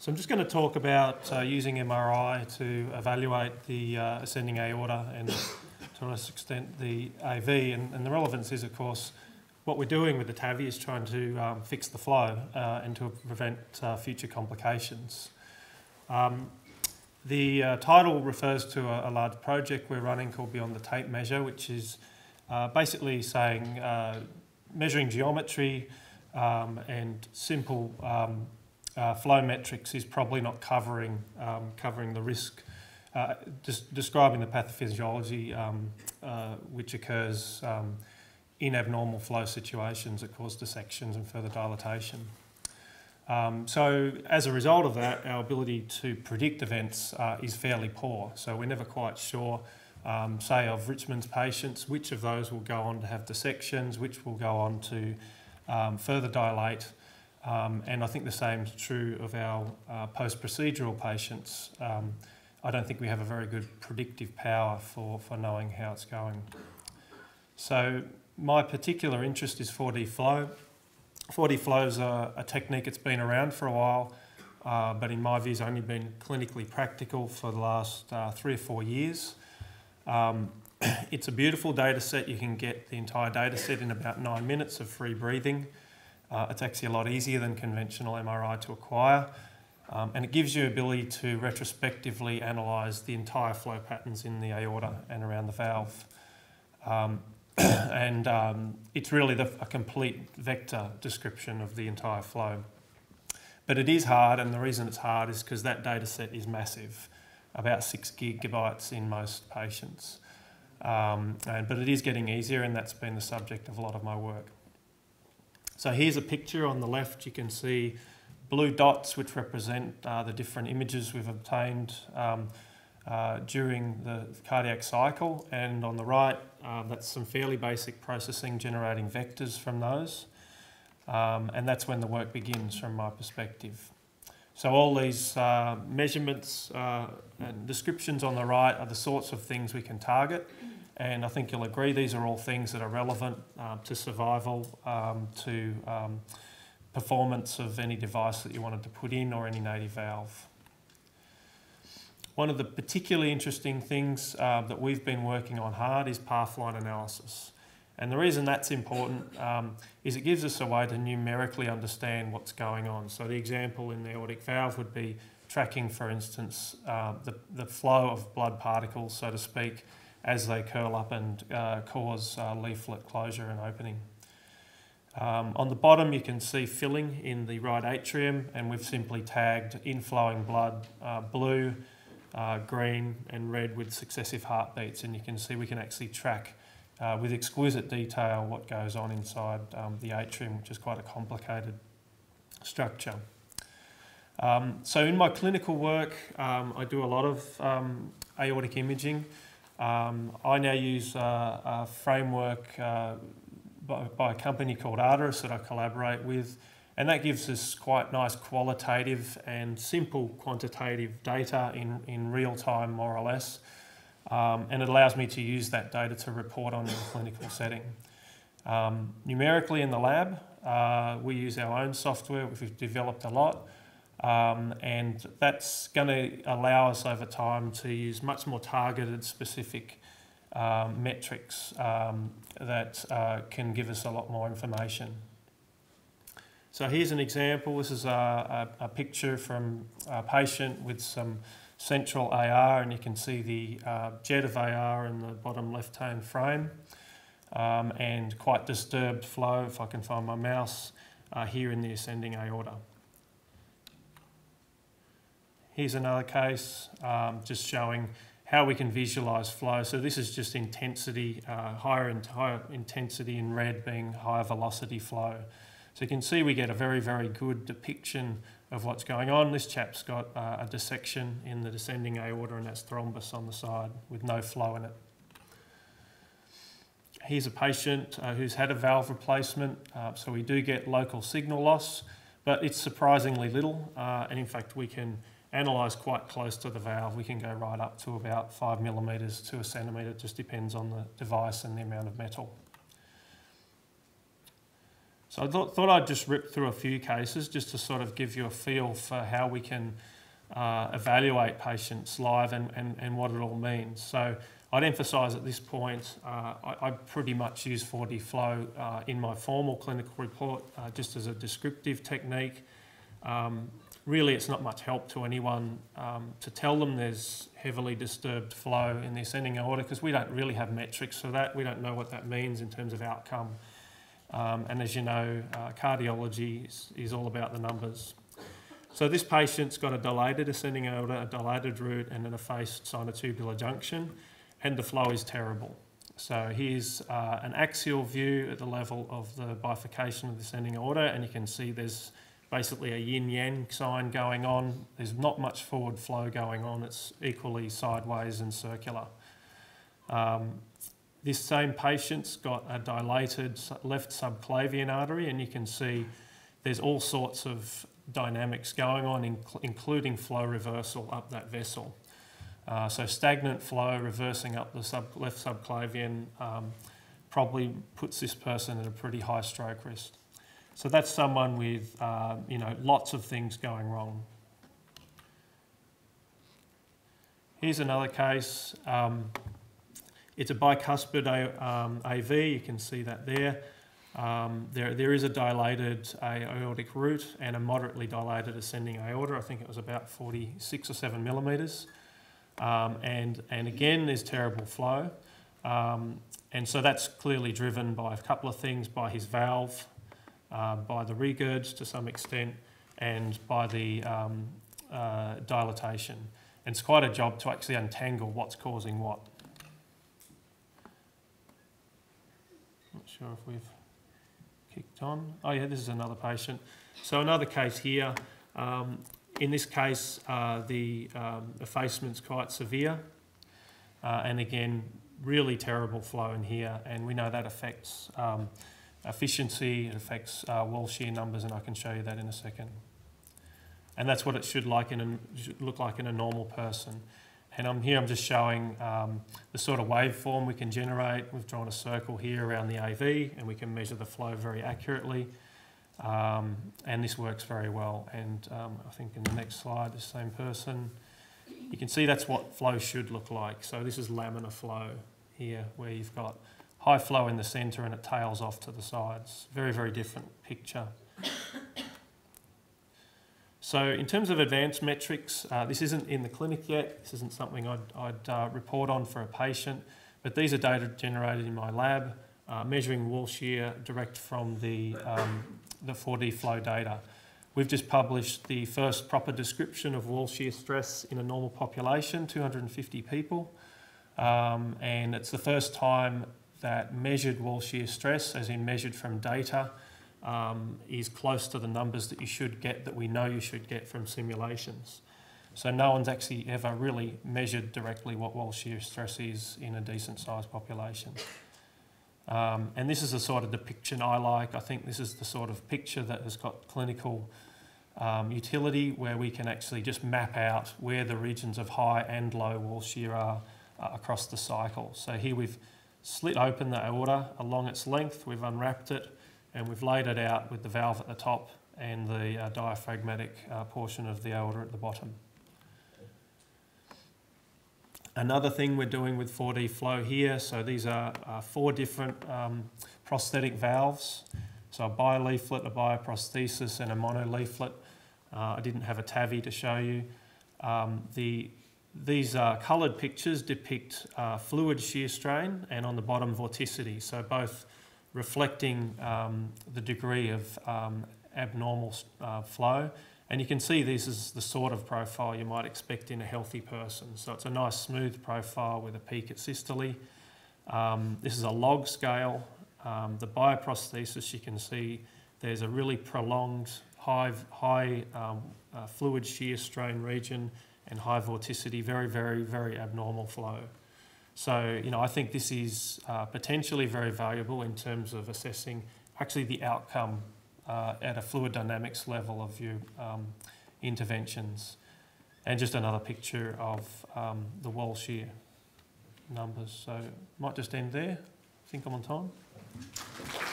So I'm just going to talk about uh, using MRI to evaluate the uh, ascending aorta and to a lesser extent the AV. And, and, the relevance is, of course, what we're doing with the TAVI is trying to um, fix the flow uh, and to prevent uh, future complications. Um, the uh, title refers to a, a, large project we're running called Beyond the Tape Measure, which is uh, basically saying measuring geometry um, and simple um, uh, flow metrics is probably not covering um, covering the risk, uh, describing the pathophysiology um, uh, which occurs um, in abnormal flow situations that cause dissections and further dilatation. Um, so as a result of that, our ability to predict events uh, is fairly poor. So we're never quite sure, um, say, of Richmond's patients, which of those will go on to have dissections, which will go on to um, further dilate, um, and I think the same is true of our uh, post-procedural patients. Um, I don't think we have a very good predictive power for, for knowing how it's going. So my particular interest is 4D flow. 4D flow is a, a technique that's been around for a while, uh, but in my view has only been clinically practical for the last uh, three or four years. Um, it's a beautiful data set. You can get the entire data set in about nine minutes of free breathing. Uh, it's actually a lot easier than conventional MRI to acquire. Um, and it gives you ability to retrospectively analyse the entire flow patterns in the aorta and around the valve. Um, and um, it's really the, a complete vector description of the entire flow. But it is hard, and the reason it's hard is because that data set is massive, about six gigabytes in most patients. Um, and, but it is getting easier, and that's been the subject of a lot of my work. So here's a picture on the left. You can see blue dots which represent uh, the different images we've obtained um, uh, during the cardiac cycle. And on the right, uh, that's some fairly basic processing generating vectors from those. Um, and that's when the work begins from my perspective. So all these uh, measurements uh, and descriptions on the right are the sorts of things we can target. And I think you'll agree these are all things that are relevant uh, to survival, um, to um, performance of any device that you wanted to put in or any native valve. One of the particularly interesting things uh, that we've been working on hard is pathline analysis. And the reason that's important um, is it gives us a way to numerically understand what's going on. So the example in the aortic valve would be tracking, for instance, uh, the, the flow of blood particles, so to speak, as they curl up and uh, cause uh, leaflet closure and opening. Um, on the bottom you can see filling in the right atrium and we've simply tagged inflowing blood uh, blue, uh, green and red with successive heartbeats and you can see we can actually track uh, with exquisite detail what goes on inside um, the atrium which is quite a complicated structure. Um, so in my clinical work um, I do a lot of um, aortic imaging um, I now use uh, a framework uh, by, by, a company called Arterys that I collaborate with, and that gives us quite nice qualitative and simple quantitative data in, in real time, more or less. Um, and it allows me to use that data to report on in a clinical setting. Um, numerically in the lab, uh, we use our own software, which we've developed a lot. Um, and that's going to allow us over time to use much more targeted, specific um, metrics um, that uh, can give us a lot more information. So here's an example. This is a, a, a, picture from a patient with some central AR, and you can see the uh, jet of AR in the bottom left-hand frame, um, and quite disturbed flow, if I can find my mouse, uh, here in the ascending aorta. Here's another case um, just showing how we can visualize flow. So this is just intensity, uh, higher, higher intensity in red being higher velocity flow. So you can see we get a very, very good depiction of what's going on. This chap's got uh, a dissection in the descending aorta and that's thrombus on the side with no flow in it. Here's a patient uh, who's had a valve replacement, uh, so we do get local signal loss, but it's surprisingly little, uh, and in fact we can analyse quite close to the valve. We can go right up to about five millimetres to a centimetre, it just depends on the device and the amount of metal. So I thought, thought I'd just rip through a few cases just to sort of give you a feel for how we can uh, evaluate patients live and, and, and what it all means. So I'd emphasise at this point, uh, I, I, pretty much use 4D flow uh, in my formal clinical report uh, just as a descriptive technique. Um, really, it's not much help to anyone um, to tell them there's heavily disturbed flow in the ascending aorta because we don't really have metrics for that. We don't know what that means in terms of outcome. Um, and as you know, uh, cardiology is, is, all about the numbers. So this patient's got a dilated ascending aorta, a dilated root, and an effaced sinotubular junction, and the flow is terrible. So here's uh, an axial view at the level of the bifurcation of the ascending aorta, and you can see there's basically a yin-yang sign going on. There's not much forward flow going on. It's equally sideways and circular. Um, this same patient's got a dilated left subclavian artery, and you can see there's all sorts of dynamics going on, inc including flow reversal up that vessel. Uh, so stagnant flow reversing up the sub left subclavian um, probably puts this person at a pretty high stroke risk. So that's someone with uh, you know lots of things going wrong. Here's another case. Um, it's a bicuspid um, AV, you can see that there. Um, there. There is a dilated aortic root and a moderately dilated ascending aorta. I think it was about 46 or 7 millimetres. Um, and, and again, there's terrible flow. Um, and so that's clearly driven by a couple of things, by his valve, uh, by the regurgs to some extent, and by the um, uh, dilatation. And it's quite a job to actually untangle what's causing what. Not sure if we've kicked on. Oh yeah, this is another patient. So another case here. Um, in this case, uh, the um, effacement's quite severe. Uh, and again, really terrible flow in here. And we know that affects um, efficiency, it affects uh, wall shear numbers, and I can show you that in a second. And that's what it should, like in a, look like in a normal person. And I'm here, I'm just showing um, the sort of waveform we can generate. We've drawn a circle here around the AV and we can measure the flow very accurately. Um, and this works very well. And um, I think in the next slide, the same person, you can see that's what flow should look like. So this is laminar flow here, where you've got high flow in the centre and it tails off to the sides. Very, very different picture. So in terms of advanced metrics, uh, this isn't in the clinic yet. This isn't something I'd, I'd uh, report on for a patient, but these are data generated in my lab, uh, measuring wall shear direct from the, um, the 4D flow data. We've just published the first proper description of wall shear stress in a normal population, 250 people. Um, and it's the first time that measured wall shear stress, as in measured from data, um, is close to the numbers that you should get, that we know you should get from simulations. So no one's actually ever really measured directly what wall shear stress is in a decent sized population. Um, and this is the sort of depiction I like. I think this is the sort of picture that has got clinical um, utility where we can actually just map out where the regions of high and low wall shear are uh, across the cycle. So here we've slit open the aorta along its length, we've unwrapped it, and we've laid it out with the valve at the top and the uh, diaphragmatic uh, portion of the aorta at the bottom. Another thing we're doing with 4D flow here, so these are four different um, prosthetic valves. So a bileaflet, a bioprosthesis and a monoleaflet. Uh, I didn't have a TAVI to show you. Um, the, these uh, coloured pictures depict uh, fluid shear strain and on the bottom vorticity. So both reflecting um, the degree of um, abnormal uh, flow. And you can see this is the sort of profile you might expect in a healthy person. So it's a nice smooth profile with a peak at systole. Um, this is a log scale. Um, the bioprosthesis, you can see there's a really prolonged high, high um, uh, fluid shear strain region and high vorticity, very, very, very abnormal flow. So, you know, I think this is uh, potentially very valuable in terms of assessing actually the outcome uh, at a fluid dynamics level of your um, interventions. And just another picture of um, the wall shear numbers. So, might just end there. I think I'm on time.